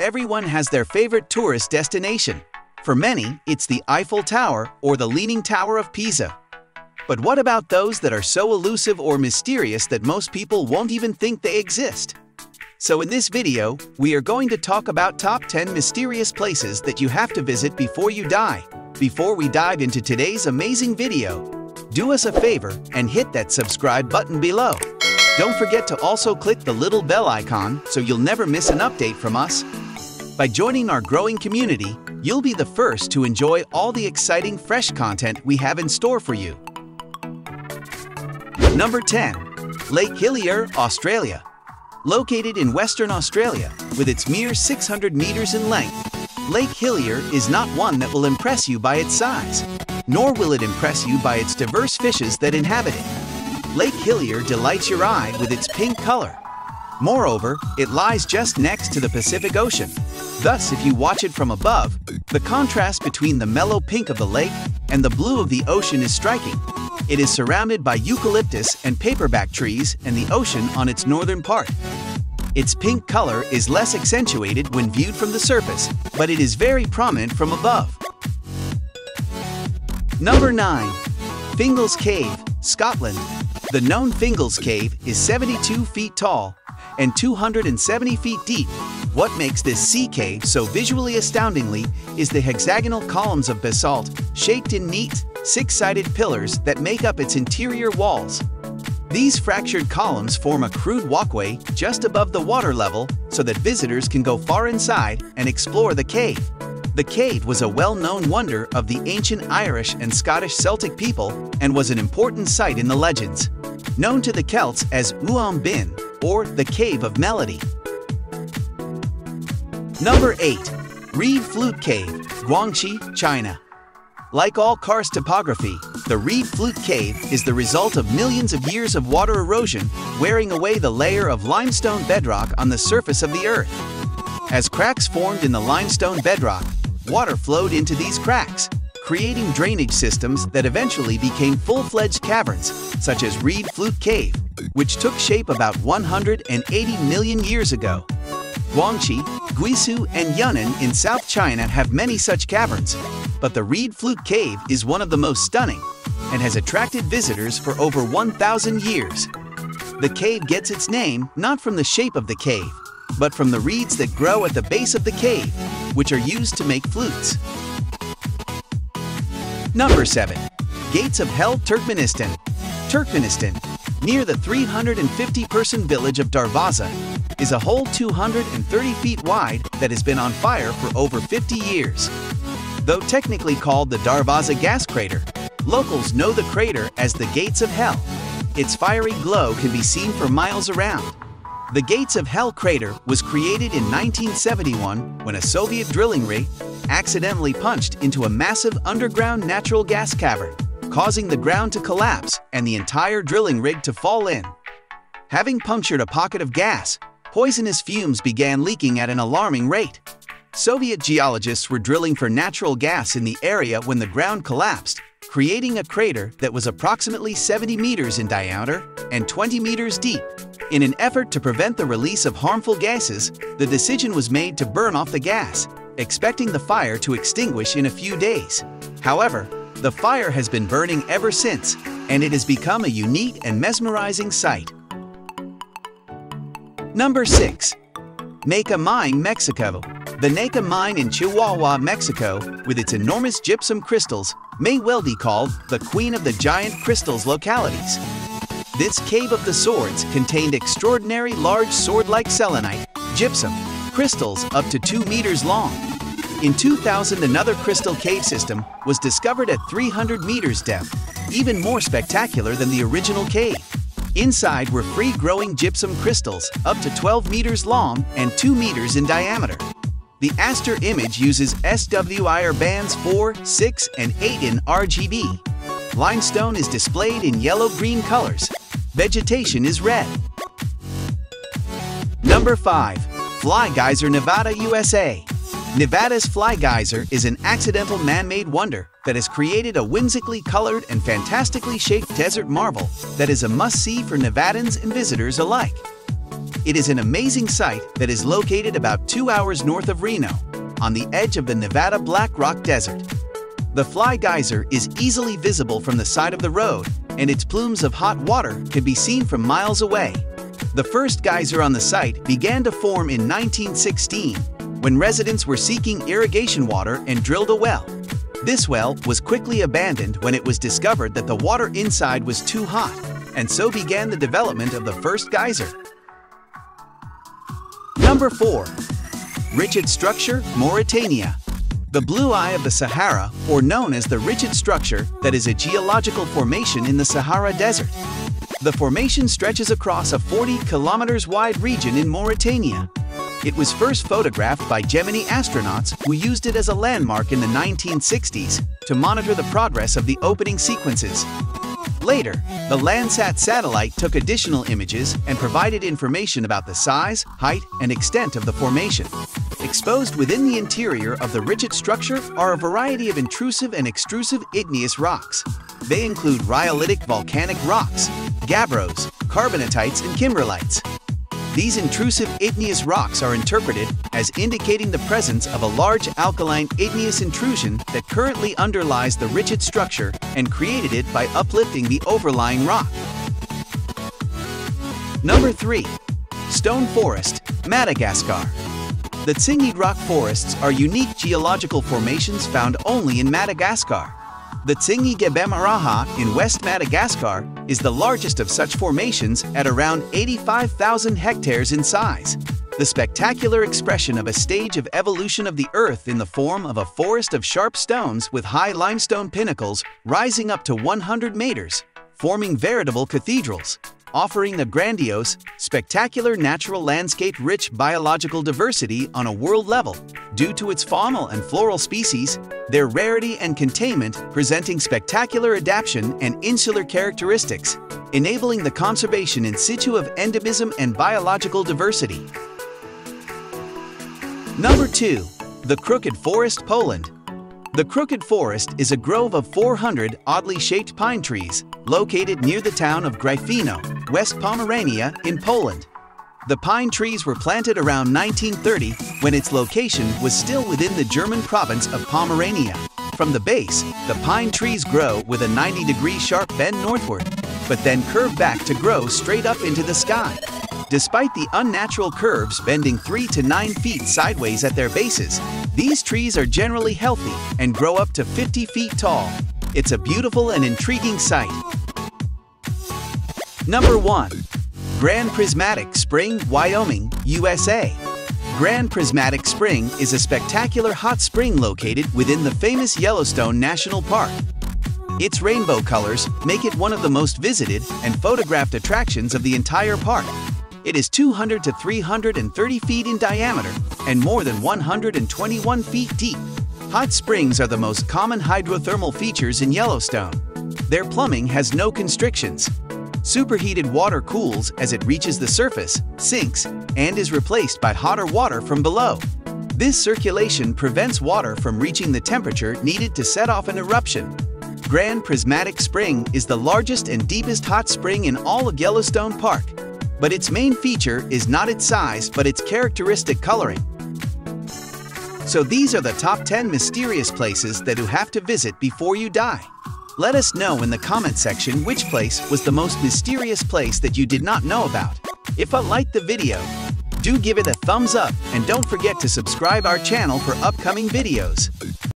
everyone has their favorite tourist destination. For many, it's the Eiffel Tower or the Leaning Tower of Pisa. But what about those that are so elusive or mysterious that most people won't even think they exist? So in this video, we are going to talk about top 10 mysterious places that you have to visit before you die. Before we dive into today's amazing video, do us a favor and hit that subscribe button below. Don't forget to also click the little bell icon so you'll never miss an update from us. By joining our growing community, you'll be the first to enjoy all the exciting fresh content we have in store for you. Number 10. Lake Hillier, Australia. Located in Western Australia, with its mere 600 meters in length, Lake Hillier is not one that will impress you by its size, nor will it impress you by its diverse fishes that inhabit it. Lake Hillier delights your eye with its pink color. Moreover, it lies just next to the Pacific Ocean. Thus, if you watch it from above, the contrast between the mellow pink of the lake and the blue of the ocean is striking. It is surrounded by eucalyptus and paperbark trees and the ocean on its northern part. Its pink color is less accentuated when viewed from the surface, but it is very prominent from above. Number 9. Fingal's Cave, Scotland. The known Fingal's Cave is 72 feet tall and 270 feet deep. What makes this sea cave so visually astoundingly is the hexagonal columns of basalt shaped in neat, six-sided pillars that make up its interior walls. These fractured columns form a crude walkway just above the water level so that visitors can go far inside and explore the cave. The cave was a well-known wonder of the ancient Irish and Scottish Celtic people and was an important site in the legends. Known to the Celts as Uamh-Binn, or the Cave of Melody. Number 8. Reed Flute Cave, Guangxi, China. Like all karst topography, the Reed Flute Cave is the result of millions of years of water erosion wearing away the layer of limestone bedrock on the surface of the Earth. As cracks formed in the limestone bedrock, water flowed into these cracks, creating drainage systems that eventually became full-fledged caverns, such as Reed Flute Cave, which took shape about 180 million years ago. Guangxi, Guizhou, and Yunnan in South China have many such caverns, but the Reed Flute Cave is one of the most stunning and has attracted visitors for over 1,000 years. The cave gets its name not from the shape of the cave, but from the reeds that grow at the base of the cave, which are used to make flutes. Number 7. Gates of Hell Turkmenistan Turkmenistan, near the 350-person village of Darvaza, is a hole 230 feet wide that has been on fire for over 50 years. Though technically called the Darvaza gas crater, locals know the crater as the Gates of Hell. Its fiery glow can be seen for miles around. The Gates of Hell crater was created in 1971 when a Soviet drilling rig accidentally punched into a massive underground natural gas cavern, causing the ground to collapse and the entire drilling rig to fall in. Having punctured a pocket of gas, poisonous fumes began leaking at an alarming rate. Soviet geologists were drilling for natural gas in the area when the ground collapsed, creating a crater that was approximately 70 meters in diameter and 20 meters deep. In an effort to prevent the release of harmful gases, the decision was made to burn off the gas, expecting the fire to extinguish in a few days. However, the fire has been burning ever since, and it has become a unique and mesmerizing sight. Number 6. Naica Mine, Mexico The Naica Mine in Chihuahua, Mexico, with its enormous gypsum crystals, may well be called the Queen of the Giant Crystals localities. This Cave of the Swords contained extraordinary large sword-like selenite, gypsum, crystals up to 2 meters long. In 2000 another crystal cave system was discovered at 300 meters depth, even more spectacular than the original cave. Inside were free-growing gypsum crystals up to 12 meters long and 2 meters in diameter. The Aster image uses SWIR bands 4, 6, and 8 in RGB. Limestone is displayed in yellow-green colors. Vegetation is red. Number 5. Fly Geyser Nevada, USA Nevada's Fly Geyser is an accidental man-made wonder that has created a whimsically colored and fantastically shaped desert marvel that is a must-see for Nevadans and visitors alike. It is an amazing site that is located about two hours north of Reno, on the edge of the Nevada Black Rock Desert. The Fly Geyser is easily visible from the side of the road, and its plumes of hot water can be seen from miles away. The first geyser on the site began to form in 1916, when residents were seeking irrigation water and drilled a well. This well was quickly abandoned when it was discovered that the water inside was too hot, and so began the development of the first geyser. Number 4. Richat Structure, Mauritania. The Blue Eye of the Sahara, or known as the Richat Structure, that is a geological formation in the Sahara Desert. The formation stretches across a 40 kilometers wide region in Mauritania. It was first photographed by Gemini astronauts who used it as a landmark in the 1960s to monitor the progress of the opening sequences. Later, the Landsat satellite took additional images and provided information about the size, height, and extent of the formation. Exposed within the interior of the Richat structure are a variety of intrusive and extrusive igneous rocks. They include rhyolitic volcanic rocks, gabbros, carbonatites, and kimberlites. These intrusive igneous rocks are interpreted as indicating the presence of a large alkaline igneous intrusion that currently underlies the Richat structure and created it by uplifting the overlying rock. Number 3. Stone Forest, Madagascar. The Tsingid rock forests are unique geological formations found only in Madagascar. The Tsingy de Bemaraha in West Madagascar is the largest of such formations at around 85,000 hectares in size. The spectacular expression of a stage of evolution of the Earth in the form of a forest of sharp stones with high limestone pinnacles rising up to 100 meters, forming veritable cathedrals offering a grandiose, spectacular natural landscape-rich biological diversity on a world level, due to its faunal and floral species, their rarity and containment presenting spectacular adaptation and insular characteristics, enabling the conservation in situ of endemism and biological diversity. Number 2. The Crooked Forest, Poland. The Crooked Forest is a grove of 400 oddly shaped pine trees located near the town of Gryfino, West Pomerania in Poland. The pine trees were planted around 1930 when its location was still within the German province of Pomerania. From the base, the pine trees grow with a 90 degree sharp bend northward, but then curve back to grow straight up into the sky. Despite the unnatural curves bending 3 to 9 feet sideways at their bases, these trees are generally healthy and grow up to 50 feet tall. It's a beautiful and intriguing sight. Number 1. Grand Prismatic Spring, Wyoming, USA. Grand Prismatic Spring is a spectacular hot spring located within the famous Yellowstone National Park. Its rainbow colors make it one of the most visited and photographed attractions of the entire park. It is 200 to 330 feet in diameter and more than 121 feet deep. Hot springs are the most common hydrothermal features in Yellowstone. Their plumbing has no constrictions. Superheated water cools as it reaches the surface, sinks, and is replaced by hotter water from below. This circulation prevents water from reaching the temperature needed to set off an eruption. Grand Prismatic Spring is the largest and deepest hot spring in all of Yellowstone Park but its main feature is not its size but its characteristic coloring. So these are the top 10 mysterious places that you have to visit before you die. Let us know in the comment section which place was the most mysterious place that you did not know about. If you liked the video, do give it a thumbs up and don't forget to subscribe our channel for upcoming videos.